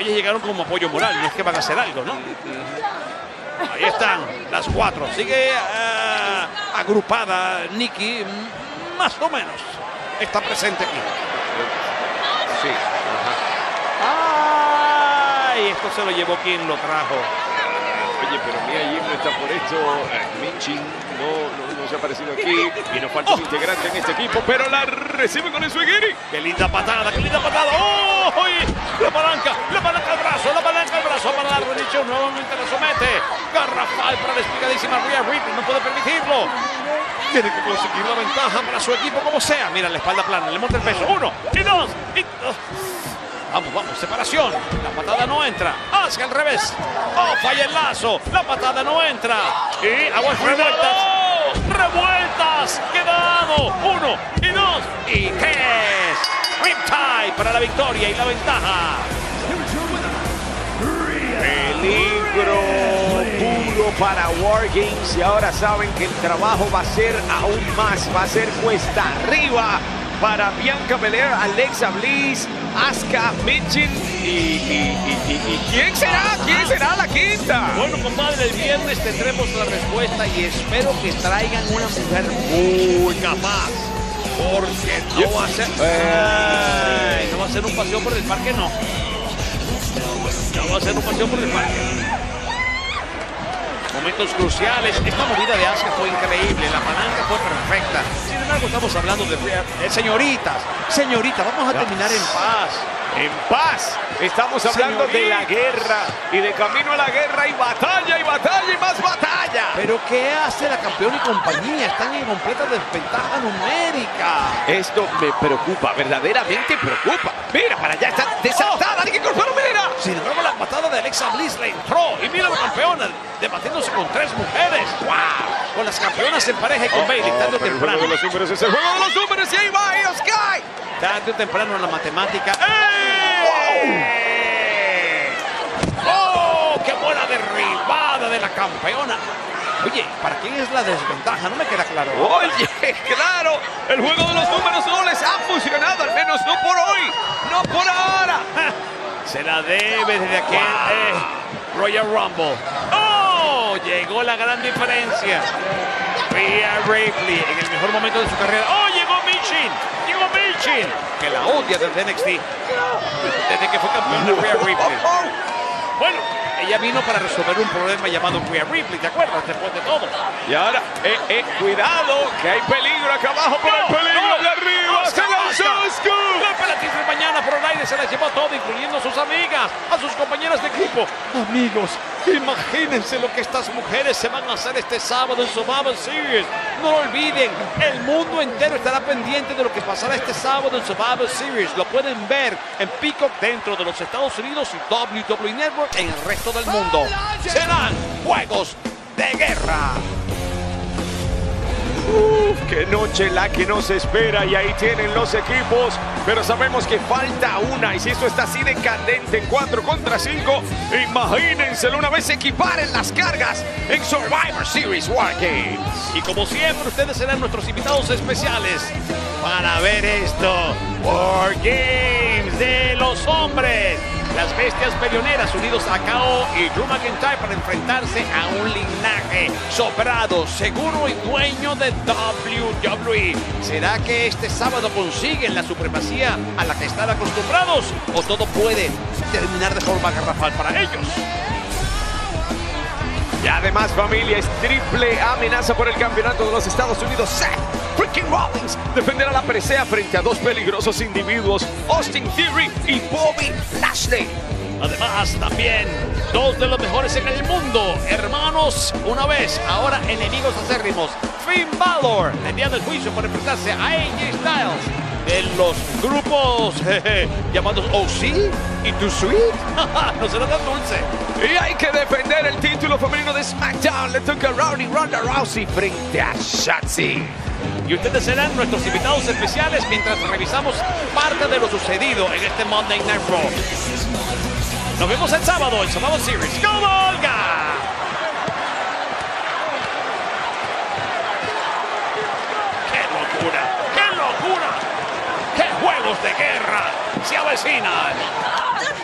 ellos llegaron como apoyo moral, no es que van a hacer algo, ¿no? Ahí están las cuatro. Sigue eh, agrupada Nikki, más o menos. Está presente aquí. Sí. ¡Ay! Esto se lo llevó quien lo trajo. Oye, pero Mia Jim no está por esto. Eh, Minchin no, no, no se ha aparecido aquí. Y nos falta un integrante en este equipo, pero la recibe con el Suegiri. ¡Qué linda patada! ¡Qué linda patada! ¡Oh! oye! La palanca, la palanca al brazo, la palanca al brazo Nuevamente la somete. Garrafal para la despicadísima Rhea Ripley. No puede permitirlo. Tiene que conseguir la ventaja para su equipo como sea. Mira la espalda plana, le monta el peso. Uno y dos. Y. Vamos, vamos, separación. La patada no entra. Hacia el revés. Oh, falla el lazo. La patada no entra. Y aguas revueltas. Revueltas. Quedado. Uno y dos. Y tres. Riptide para la victoria y la ventaja. Peligro puro para War Games y ahora saben que el trabajo va a ser aún más, va a ser cuesta arriba para Bianca Belair, Alexa Bliss, Asuka, Minchin y, y, y, y- ¿quién será? ¿Quién será la quinta? Bueno, compadre, el viernes tendremos la respuesta y espero que traigan una mujer muy capaz. Porque no va a ser. Ay, no va a ser un paseo por el parque, no. No va a ser un paseo por el parque. Momentos cruciales. Esta movida de Asuka fue increíble. La palanca fue perfecta. Sin embargo, estamos hablando de señoritas. Señorita, vamos a terminar en paz. En paz. Estamos hablando de la guerra y de camino a la guerra y batalla y batalla y más batalla. Pero ¿qué hace la campeona y compañía? Están en completa desventaja numérica. Esto me preocupa, verdaderamente preocupa. Mira, para allá está desatada. Alguien golpeó, mira. Sin embargo, la patada de Alexa Bliss le entró. Y mira la campeona debatiéndose con tres mujeres. ¡Wow! Con las campeonas en pareja y con Bailey, tarde o pero el juego temprano. de los números es el juego de los números y ahí va Sky. Tarde o temprano en la matemática. ¡Eh! ¡Oh! ¡Qué buena derribada de la campeona! Oye, ¿para quién es la desventaja? No me queda claro. Oye, claro, el juego de los números no les ha funcionado, al menos no por hoy, no por ahora. Se la debe desde aquel eh, Royal Rumble. ¡Oh! Llegó la gran diferencia. Rhea Ripley en el mejor momento de su carrera. ¡Oh! Llegó Michin. Que la odia desde NXT. Desde que fue campeón de Rhea Ripley. Bueno, ella vino para resolver un problema llamado Rhea Ripley. ¿Te acuerdas? Después de todo. Y ahora, eh, eh, cuidado, que hay peligro acá abajo, pero el No, peligro no. de arriba, Asuka. La emperatriz de mañana por el aire se la llevó todo, incluyendo a sus amigas, a sus compañeras de equipo. Amigos, imagínense lo que estas mujeres se van a hacer este sábado en Survivor Series. No lo olviden, el mundo entero estará pendiente de lo que pasará este sábado en Survivor Series. Lo pueden ver en Peacock dentro de los Estados Unidos y WWE Network en el resto del mundo. Serán juegos de guerra. Uf, qué noche la que nos espera y ahí tienen los equipos, pero sabemos que falta una y si esto está así de candente en 4 contra 5, imagínenselo una vez equiparen las cargas en Survivor Series War Games. Y como siempre, ustedes serán nuestros invitados especiales para ver esto. War Games de los hombres. Las bestias peleoneras unidos a KO y Drew McIntyre para enfrentarse a un linaje sobrado, seguro y dueño de WWE. ¿Será que este sábado consiguen la supremacía a la que están acostumbrados? ¿O todo puede terminar de forma garrafal para ellos? Y además, familia, es triple amenaza por el campeonato de los Estados Unidos. Seth freaking Rollins defenderá la presea frente a dos peligrosos individuos, Austin Theory y Además, también dos de los mejores en el mundo, hermanos, una vez, ahora enemigos acérrimos. Finn Balor, enviando el juicio por enfrentarse a AJ Styles. De los grupos llamados OC y Too Sweet. no será tan dulce. Y hay que defender el título femenino de SmackDown. Le toca a Rowdy Ronda Rousey frente a Shotzi. Y ustedes serán nuestros invitados especiales mientras revisamos parte de lo sucedido en este Monday Night Raw. Nos vemos el sábado en Survivor Series. ¡Go Olga! ¡Qué locura! ¡Qué locura! ¡Qué juegos de guerra se avecinan!